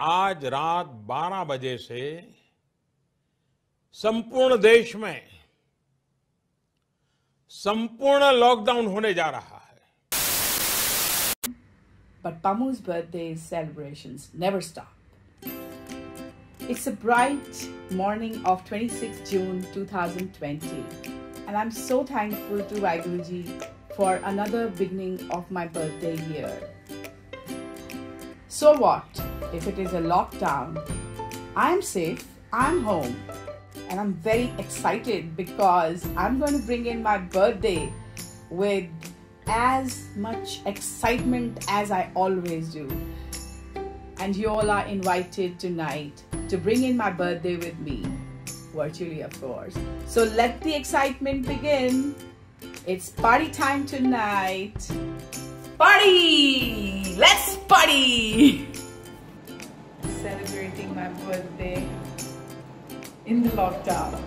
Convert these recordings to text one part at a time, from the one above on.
आज रात 12 बजे से संपूर्ण देश में संपूर्ण लॉकडाउन होने जा रहा है But Pamu's birthday celebrations never stop. It's a bright morning of 26 June 2020, and I'm so thankful to Vaiguruji for another beginning of my birthday year. So what if it is a lockdown? I'm safe, I'm home, and I'm very excited because I'm going to bring in my birthday with as much excitement as I always do. And you all are invited tonight to bring in my birthday with me, virtually, of course. So let the excitement begin. It's party time tonight. Party! Let's party! Celebrating my birthday in the lockdown.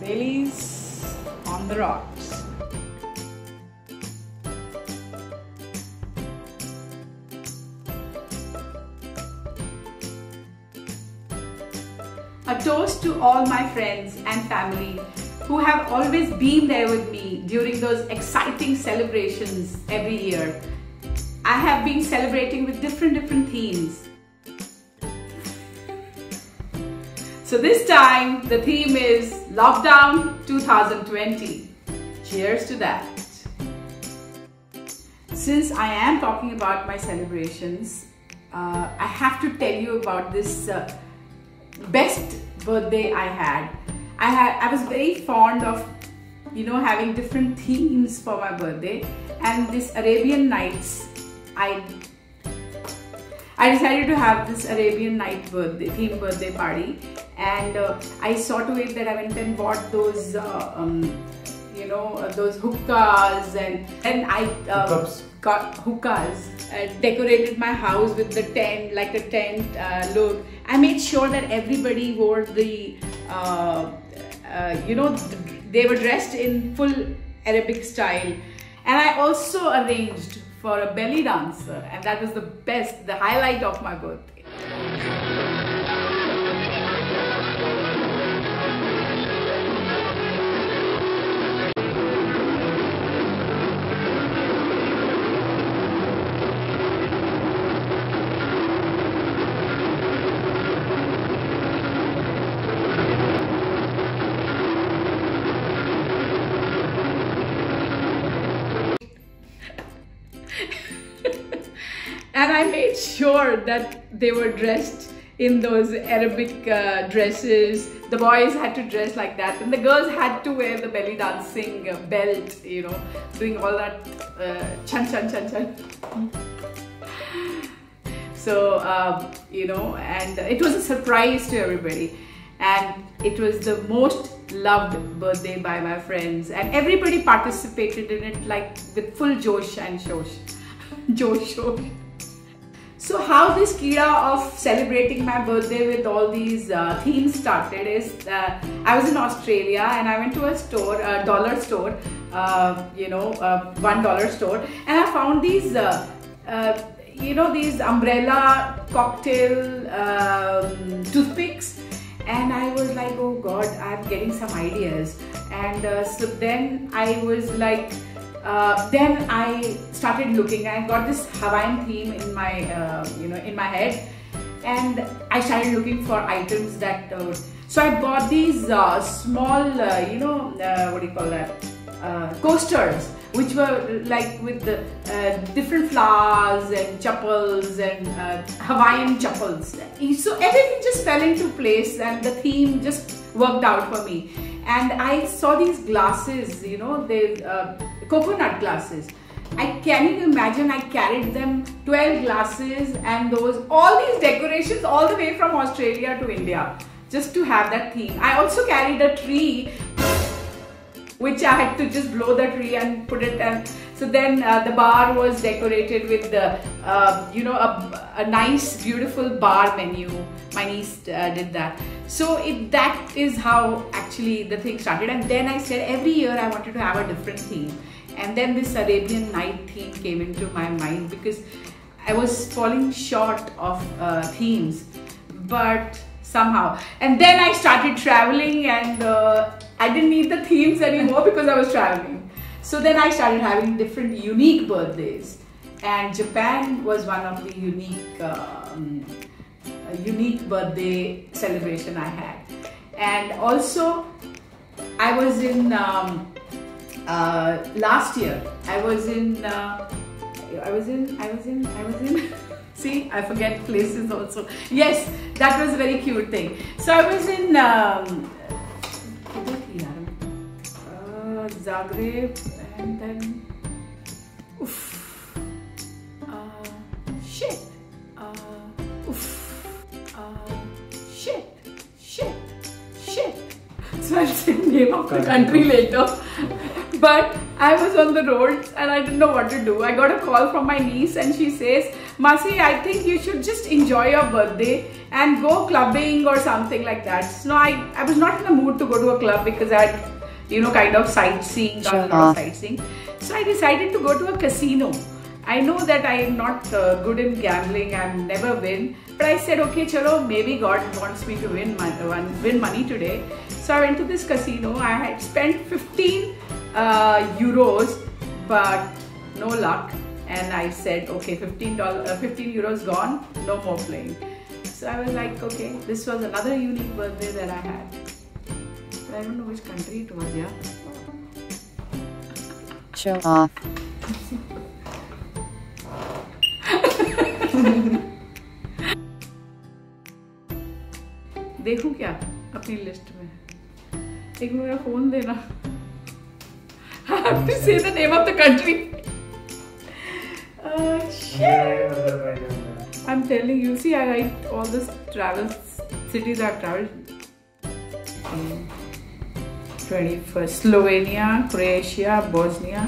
Bailey's on the rocks. A toast to all my friends and family who have always been there with me during those exciting celebrations every year. I have been celebrating with different different themes. So this time the theme is Lockdown 2020. Cheers to that. Since I am talking about my celebrations, uh, I have to tell you about this uh, best birthday I had. I had I was very fond of you know having different themes for my birthday. And this Arabian Nights I I decided to have this Arabian night birthday theme birthday party. And uh, I saw to it that I went and bought those uh, um, you know uh, those hookahs and and I uh, got hookahs and decorated my house with the tent like a tent uh, look. I made sure that everybody wore the uh, uh, you know they were dressed in full Arabic style. And I also arranged for a belly dancer and that was the best the highlight of my birthday and I made sure that they were dressed in those Arabic uh, dresses. The boys had to dress like that, and the girls had to wear the belly dancing belt, you know, doing all that uh, chan chan chan chan. So, um, you know, and it was a surprise to everybody. And it was the most loved birthday by my friends, and everybody participated in it like with full josh and shosh. Josh, shosh. So how this kira of celebrating my birthday with all these uh, themes started is uh, I was in Australia and I went to a store, a dollar store, uh, you know, one dollar store, and I found these, you know, these umbrella cocktail um, toothpicks, and I was like, oh God, I'm getting some ideas, and so then I was like. Uh, then I started looking. I got this Hawaiian theme in my, uh, you know, in my head, and I started looking for items that. Uh, so I bought these uh, small, uh, you know, uh, what do you call that? coasters, which were like with the different flowers and chapels and Hawaiian chapels. So everything just fell into place, and the theme just worked out for me. And I saw these glasses, you know, they coconut glasses. I can you imagine I carried them 12 glasses and those all these decorations all the way from Australia to India just to have that theme. I also carried a tree which I had to just blow the tree and put it and so then uh, the bar was decorated with the uh, you know a, a, nice beautiful bar menu my niece uh, did that so it, that is how actually the thing started and then I said every year I wanted to have a different theme And then this Arabian Night theme came into my mind because I was falling short of uh, themes, but somehow. And then I started traveling, and uh, I didn't need the themes anymore because I was traveling. So then I started having different unique birthdays, and Japan was one of the unique. Um, unique birthday celebration I had, and also I was in um, uh, last year. I was in. Uh, I was in. I was in. I was in. See, I forget places also. Yes, that was a very cute thing. So I was in. Um, uh, Zagreb and then. Oof. Uh, shit. Uh, oof. Uh, shit. Shit. Shit. So I'll say name of the country later. But I was on the road and I didn't know what to do. I got a call from my niece and she says, Masi, I think you should just enjoy your birthday and go clubbing or something like that. So I, I was not in the mood to go to a club because I had, you know, kind of sightseeing, done a lot of sightseeing. So I decided to go to a casino. I know that I am not uh, good in gambling and never win, but I said, okay, chalo, maybe God wants me to win, mon- win money today. So I went to this casino. I had spent 15 uh, euros, but no luck. And I said, okay, 15 uh, 15 euros gone, no more playing. So I was like, okay, this was another unique birthday that I had. But I don't know which country it was, yeah. Show off. देखूं क्या अपनी list में एक मेरा phone देना I have to say the name of the country. Uh, shit. I'm telling you, see, I write all the travel cities I've traveled. 21st Slovenia, Croatia, Bosnia.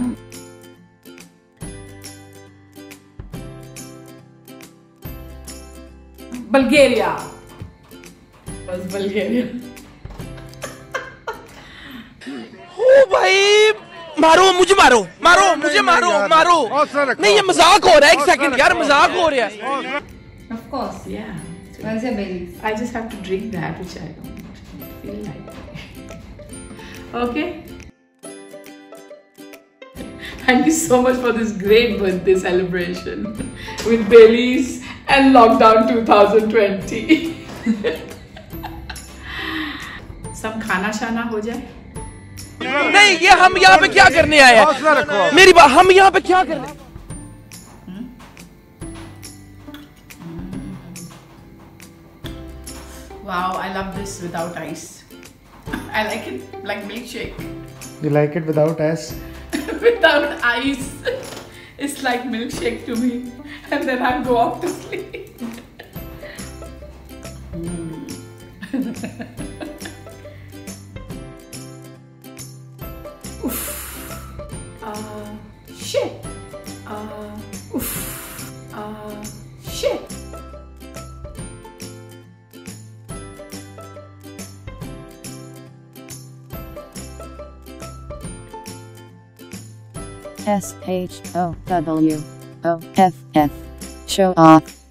Bulgaria. It was Bulgaria. oh, babe. मारो मुझे मारो मारो मुझे मारो मारो। नहीं ये मज़ाक हो रहा है एक सेकंड यार मज़ाक हो रहा है। ऑफ़ कोर्स या veins your Baileys I just have to drink that which I feel okay thank you so much for this great birthday celebration with Baileys and lockdown 2020 सब खाना शाना हो जाए? नहीं ये हम यहाँ पे क्या करने आए हैं मेरी बात हम यहाँ पे क्या करने Wow, I love this without ice. I like it like milkshake. You like it without S? without ice. It's like milkshake to me. And then I go off to sleep. S H O W O F F. Show off.